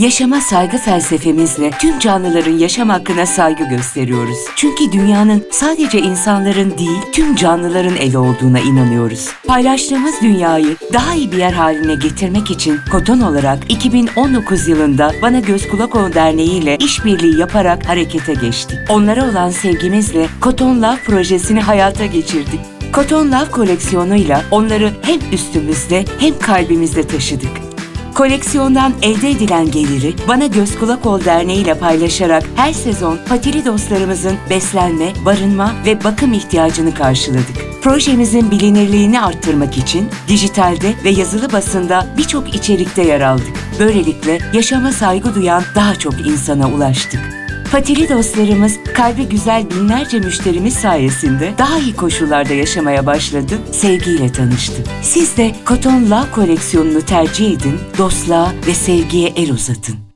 Yaşama saygı felsefemizle tüm canlıların yaşam hakkına saygı gösteriyoruz. Çünkü dünyanın sadece insanların değil, tüm canlıların evi olduğuna inanıyoruz. Paylaştığımız dünyayı daha iyi bir yer haline getirmek için Koton olarak 2019 yılında Bana Göz Kulak Ol Derneği ile işbirliği yaparak harekete geçtik. Onlara olan sevgimizle Koton Love projesini hayata geçirdik. Koton Love koleksiyonuyla onları hem üstümüzde hem kalbimizde taşıdık. Koleksiyondan elde edilen geliri Bana Göz Kulak Ol Derneği ile paylaşarak her sezon patili dostlarımızın beslenme, barınma ve bakım ihtiyacını karşıladık. Projemizin bilinirliğini arttırmak için dijitalde ve yazılı basında birçok içerikte yer aldık. Böylelikle yaşama saygı duyan daha çok insana ulaştık. Patili dostlarımız kalbi güzel binlerce müşterimiz sayesinde daha iyi koşullarda yaşamaya başladı, sevgiyle tanıştı. Siz de Koton Love koleksiyonunu tercih edin, dostluğa ve sevgiye el uzatın.